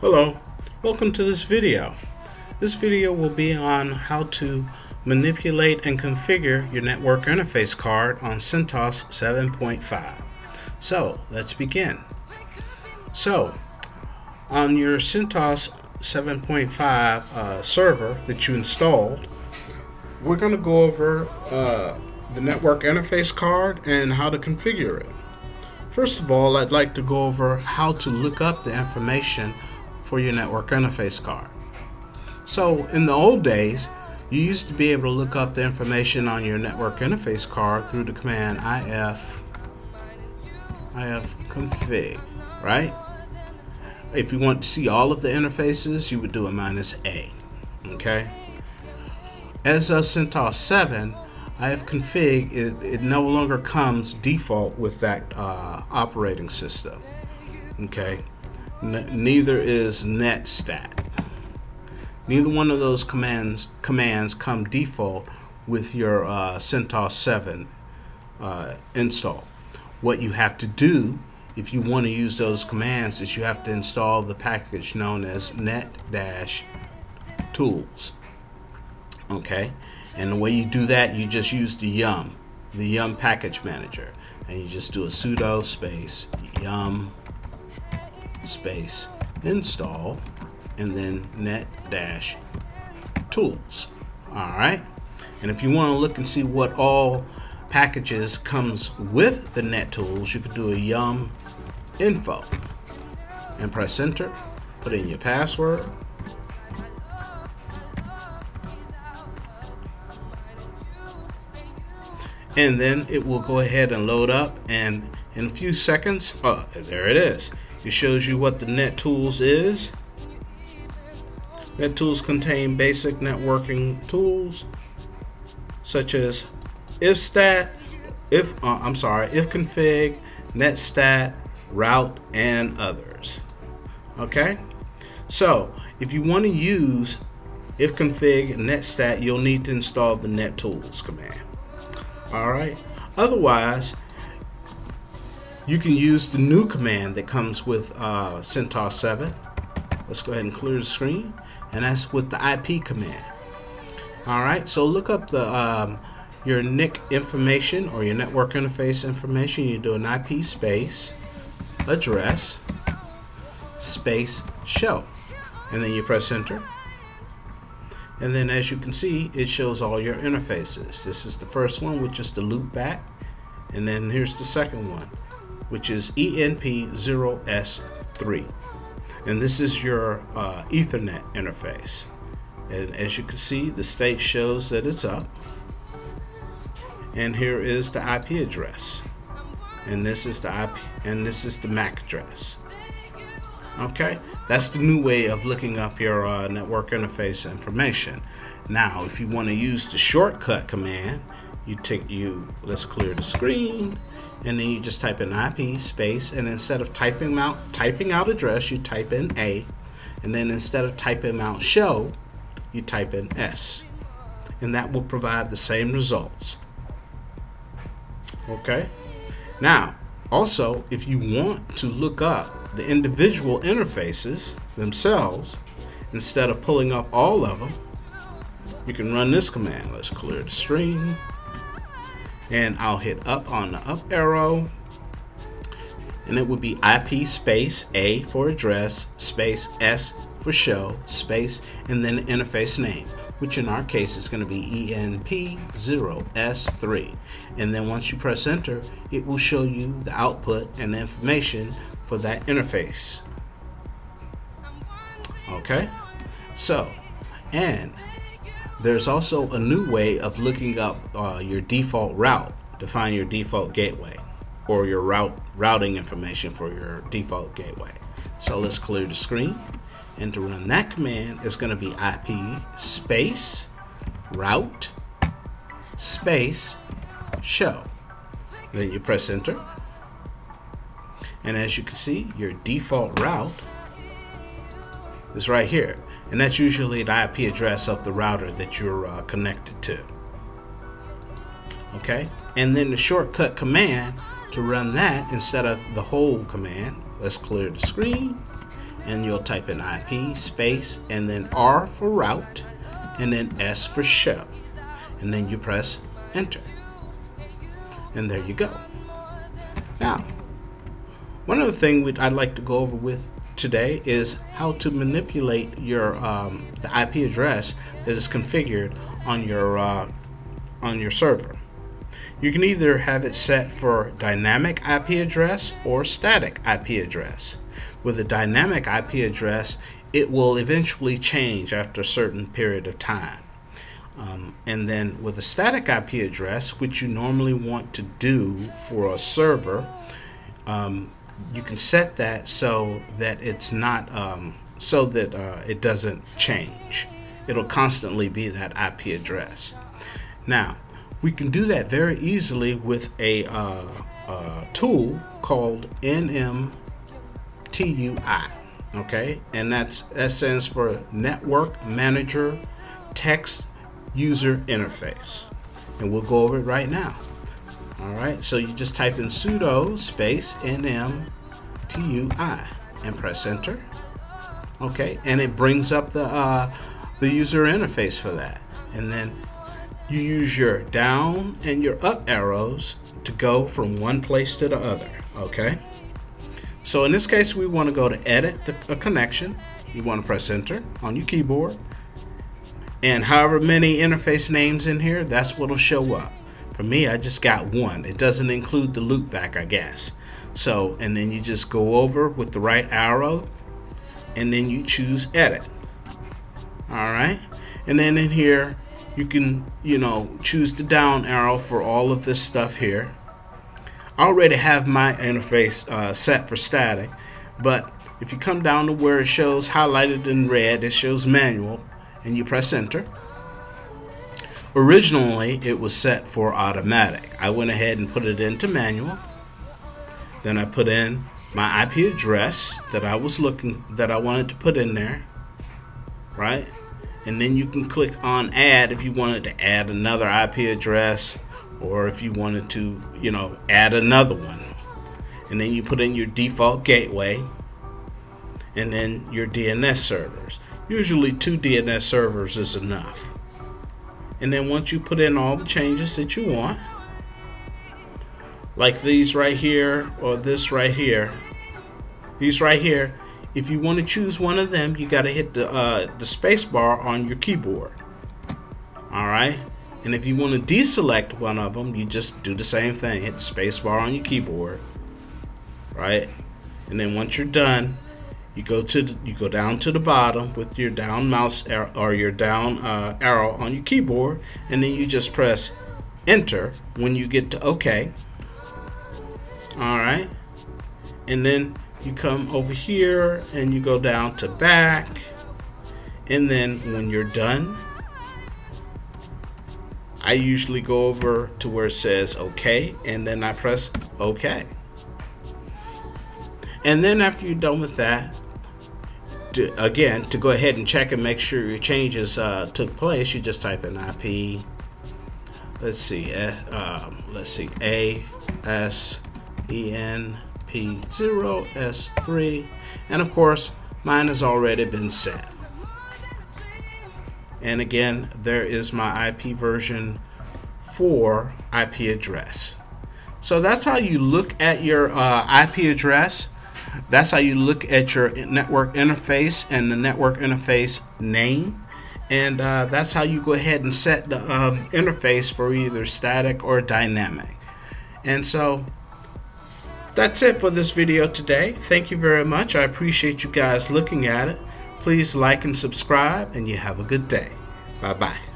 Hello, welcome to this video. This video will be on how to manipulate and configure your network interface card on CentOS 7.5. So let's begin. So on your CentOS 7.5 uh, server that you installed, we're going to go over uh, the network interface card and how to configure it. First of all, I'd like to go over how to look up the information for your network interface card. So in the old days, you used to be able to look up the information on your network interface card through the command if ifconfig, right? If you want to see all of the interfaces, you would do a minus A, okay? As of CentOS 7, ifconfig, it, it no longer comes default with that uh, operating system. Okay, neither is netstat. Neither one of those commands commands come default with your uh, CentOS 7 uh, install. What you have to do if you want to use those commands is you have to install the package known as net-tools. Okay, and the way you do that, you just use the yum, the yum package manager. And you just do a sudo space yum space install and then net dash tools. All right. And if you want to look and see what all packages comes with the net tools, you could do a yum info and press enter, put in your password, and then it will go ahead and load up and in a few seconds oh there it is it shows you what the NetTools is. NetTools contain basic networking tools such as ifstat if uh, I'm sorry ifconfig netstat route and others. Okay? So if you want to use ifconfig netstat you'll need to install the nettools command. All right? Otherwise you can use the new command that comes with uh, CentOS 7 let's go ahead and clear the screen and that's with the IP command. All right so look up the um, your NIC information or your network interface information. You do an IP space address space show and then you press enter. And then as you can see it shows all your interfaces. This is the first one which is the loop back and then here's the second one which is ENP0S3 and this is your uh, Ethernet interface. And as you can see the state shows that it's up. And here is the IP address. And this is the IP and this is the MAC address. Okay? That's the new way of looking up your uh, network interface information. Now, if you want to use the shortcut command, you take you, let's clear the screen, and then you just type in IP space, and instead of typing out typing out address, you type in A, and then instead of typing out show, you type in S, and that will provide the same results. Okay. Now, also, if you want to look up the individual interfaces themselves, instead of pulling up all of them, you can run this command. Let's clear the screen. And I'll hit up on the up arrow. And it would be IP space A for address, space S for show, space, and then the interface name, which in our case is going to be ENP0S3. And then once you press enter, it will show you the output and the information for that interface. Okay, so, and there's also a new way of looking up uh, your default route to find your default gateway or your route routing information for your default gateway. So let's clear the screen. And to run that command, it's going to be IP space route space show. Then you press enter and as you can see, your default route is right here. And that's usually the IP address of the router that you're uh, connected to. Okay, and then the shortcut command to run that instead of the whole command, let's clear the screen. and you'll type in IP space and then R for route and then S for show. And then you press enter. And there you go. Now, one other thing I'd like to go over with today is how to manipulate your um, the IP address that is configured on your uh, on your server. You can either have it set for dynamic IP address or static IP address. With a dynamic IP address, it will eventually change after a certain period of time. Um, and then with a static IP address, which you normally want to do for a server, um, you can set that so that it's not um, so that uh, it doesn't change. It'll constantly be that IP address. Now, we can do that very easily with a uh, uh, tool called NMTUI. Okay, and that's that stands for Network Manager Text User Interface, and we'll go over it right now. All right, so you just type in sudo space nmtui and press enter. Okay, and it brings up the uh, the user interface for that, and then you use your down and your up arrows to go from one place to the other, okay? So in this case, we want to go to edit a connection. You want to press enter on your keyboard. And however many interface names in here, that's what'll show up. For me, I just got one. It doesn't include the loopback, I guess. So, and then you just go over with the right arrow and then you choose edit. All right. And then in here, you can you know choose the down arrow for all of this stuff here I already have my interface uh, set for static but if you come down to where it shows highlighted in red it shows manual and you press enter originally it was set for automatic. I went ahead and put it into manual. Then I put in my IP address that I was looking that I wanted to put in there right? And then you can click on add if you wanted to add another IP address or if you wanted to you know add another one. And then you put in your default gateway and then your DNS servers. Usually two DNS servers is enough and then once you put in all the changes that you want like these right here or this right here these right here if you want to choose one of them, you got to hit the, uh, the space bar on your keyboard. All right. And if you want to deselect one of them, you just do the same thing. Hit the space bar on your keyboard. Right. And then once you're done, you go to the, you go down to the bottom with your down mouse arrow, or your down uh, arrow on your keyboard, and then you just press enter when you get to OK. All right. And then you come over here and you go down to back and then when you're done I usually go over to where it says okay and then I press okay and then after you're done with that to, again to go ahead and check and make sure your changes uh, took place you just type in IP let's see uh, let's see A S E N P0S3 and of course mine has already been set. And again there is my IP version 4 IP address. So that's how you look at your uh, IP address that's how you look at your network interface and the network interface name and uh, that's how you go ahead and set the um, interface for either static or dynamic and so that's it for this video today. Thank you very much. I appreciate you guys looking at it. Please like and subscribe, and you have a good day. Bye bye.